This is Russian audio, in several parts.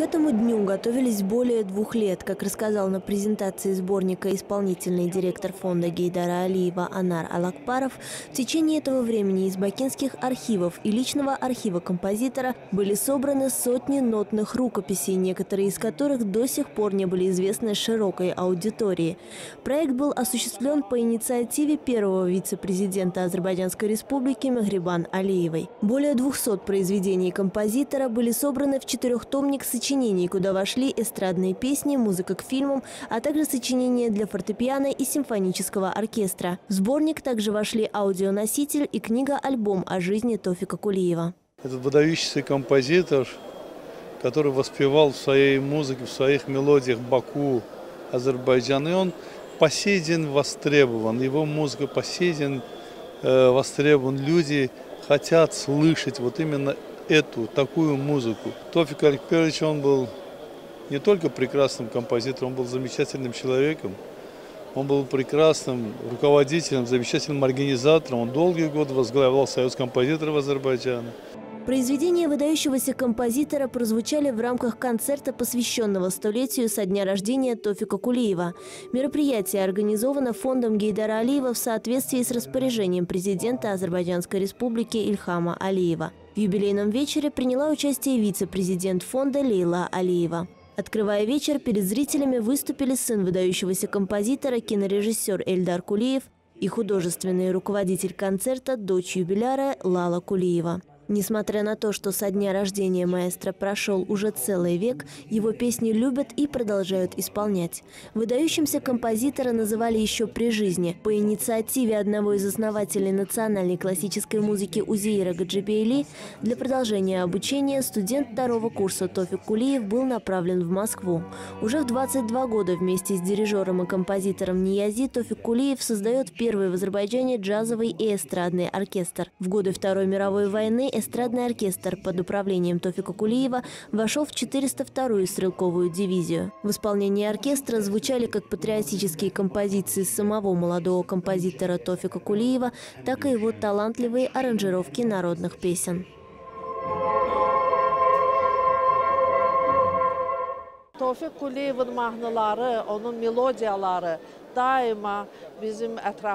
К этому дню готовились более двух лет. Как рассказал на презентации сборника исполнительный директор фонда Гейдара Алиева Анар Алакпаров, в течение этого времени из бакинских архивов и личного архива композитора были собраны сотни нотных рукописей, некоторые из которых до сих пор не были известны широкой аудитории. Проект был осуществлен по инициативе первого вице-президента Азербайджанской республики Махрибан Алиевой. Более 200 произведений композитора были собраны в четырехтомник сочинений сочинений, куда вошли эстрадные песни, музыка к фильмам, а также сочинения для фортепиано и симфонического оркестра. В сборник также вошли аудионоситель и книга-альбом о жизни Тофика Кулиева. Этот выдающийся композитор, который воспевал в своей музыке, в своих мелодиях Баку, Азербайджан, и он по сей день востребован, его музыка по сей день э, востребован. Люди хотят слышать вот именно эту, такую музыку. Тофик Аликперович, он был не только прекрасным композитором, он был замечательным человеком. Он был прекрасным руководителем, замечательным организатором. Он долгие годы возглавлял Союз композиторов Азербайджана. Произведения выдающегося композитора прозвучали в рамках концерта, посвященного столетию со дня рождения Тофика Кулиева. Мероприятие организовано фондом Гейдара Алиева в соответствии с распоряжением президента Азербайджанской республики Ильхама Алиева. В юбилейном вечере приняла участие вице-президент фонда Лейла Алиева. Открывая вечер, перед зрителями выступили сын выдающегося композитора, кинорежиссер Эльдар Кулиев и художественный руководитель концерта, дочь юбиляра Лала Кулиева. Несмотря на то, что со дня рождения маэстро прошел уже целый век, его песни любят и продолжают исполнять. Выдающимся композитора называли еще при жизни. По инициативе одного из основателей национальной классической музыки Узеира Гаджибейли для продолжения обучения студент второго курса Тофик Кулиев был направлен в Москву. Уже в 22 года вместе с дирижером и композитором Ниязи Тофик Кулиев создает первый в Азербайджане джазовый и эстрадный оркестр. В годы Второй мировой войны эстрадный оркестр под управлением Тофика Кулиева вошел в 402-ю стрелковую дивизию. В исполнении оркестра звучали как патриотические композиции самого молодого композитора Тофика Кулиева, так и его талантливые аранжировки народных песен. Tofiq Quliyevin mahnıları, onun melodiyaları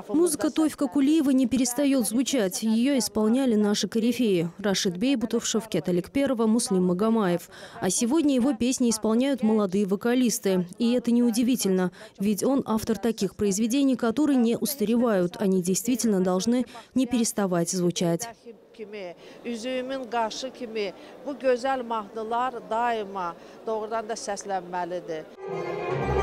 Музыка Тойфка Кулиева не перестает звучать. Ее исполняли наши корифеи – Рашид Бейбутов, Шавкет Аликперова, Муслим Магомаев. А сегодня его песни исполняют молодые вокалисты. И это неудивительно, ведь он автор таких произведений, которые не устаревают. Они действительно должны не переставать звучать. kimi, üzüyümün qaşı kimi bu gözəl mahnılar daima doğrudan da səslənməlidir. Тема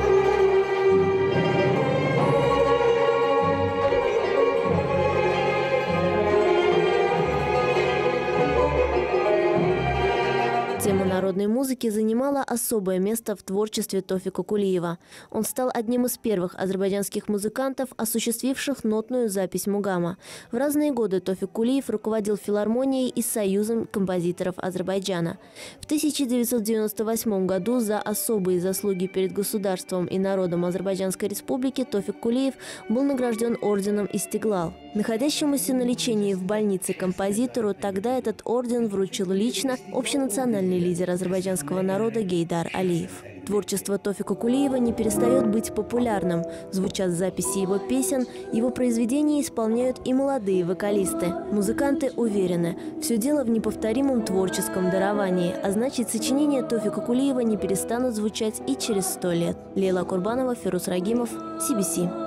народной музыки занимала особое место в творчестве Тофика Кулиева. Он стал одним из первых азербайджанских музыкантов, осуществивших нотную запись Мугама. В разные годы Тофик Кулиев руководил филармонией и Союзом композиторов Азербайджана. В 1998 году за особые заслуги перед государством и народом Азербайджанской республики Тофик Кулиев был награжден орденом Истеглал. Находящемуся на лечении в больнице композитору тогда этот орден вручил лично общенациональный национальный азербайджанского народа Гейдар Алиев. Творчество Тофика Кулиева не перестает быть популярным. Звучат записи его песен, его произведения исполняют и молодые вокалисты. Музыканты уверены, все дело в неповторимом творческом даровании, а значит сочинения Тофика Кулиева не перестанут звучать и через сто лет. Лейла Курбанова, Ферус Рагимов, CBC.